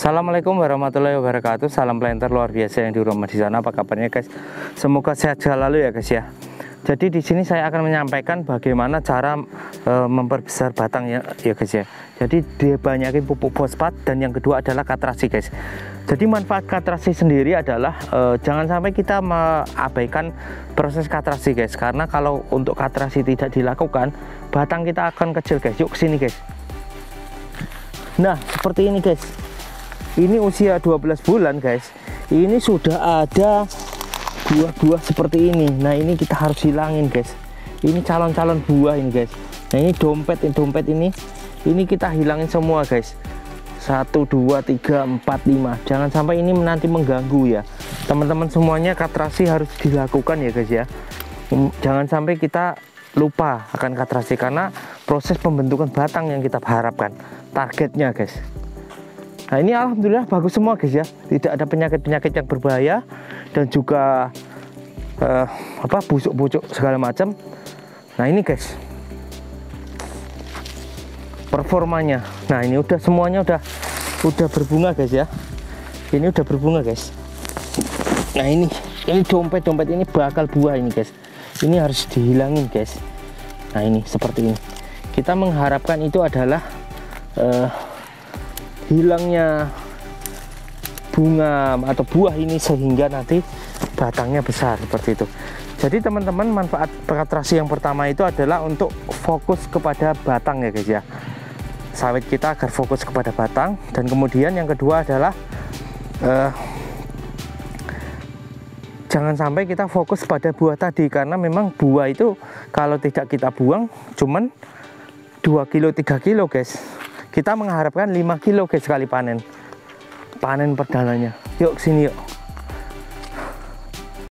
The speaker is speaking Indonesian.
Assalamualaikum warahmatullahi wabarakatuh. Salam planter luar biasa yang di rumah di sana. Apa kabarnya guys? Semoga sehat selalu ya guys ya. Jadi di sini saya akan menyampaikan bagaimana cara e, memperbesar batang ya, ya guys ya. Jadi dia banyakin pupuk fosfat dan yang kedua adalah katrasi guys. Jadi manfaat katrasi sendiri adalah e, Jangan sampai kita mengabaikan proses katrasi guys. Karena kalau untuk katrasi tidak dilakukan Batang kita akan kecil guys. Yuk sini guys. Nah seperti ini guys ini usia 12 bulan guys. Ini sudah ada buah-buah seperti ini. Nah ini kita harus hilangin guys. Ini calon-calon buah ini guys. Nah ini dompet ini dompet ini ini kita hilangin semua guys. 1 2 3 4 5 jangan sampai ini nanti mengganggu ya. Teman-teman semuanya katrasi harus dilakukan ya guys ya. Hmm, jangan sampai kita lupa akan katrasi karena proses pembentukan batang yang kita harapkan. Targetnya guys Nah ini alhamdulillah bagus semua guys ya, tidak ada penyakit-penyakit yang berbahaya dan juga uh, apa busuk-busuk segala macam. Nah ini guys, performanya. Nah ini udah semuanya udah udah berbunga guys ya. Ini udah berbunga guys. Nah ini ini dompet-dompet ini bakal buah ini guys. Ini harus dihilangin guys. Nah ini seperti ini. Kita mengharapkan itu adalah uh, hilangnya bunga atau buah ini sehingga nanti batangnya besar seperti itu. Jadi teman-teman manfaat peratrasi yang pertama itu adalah untuk fokus kepada batang ya guys ya. Sawit kita agar fokus kepada batang. Dan kemudian yang kedua adalah uh, jangan sampai kita fokus pada buah tadi karena memang buah itu kalau tidak kita buang cuman 2 kilo 3 kilo guys kita mengharapkan 5 kilo sekali panen. Panen perdananya yuk sini yuk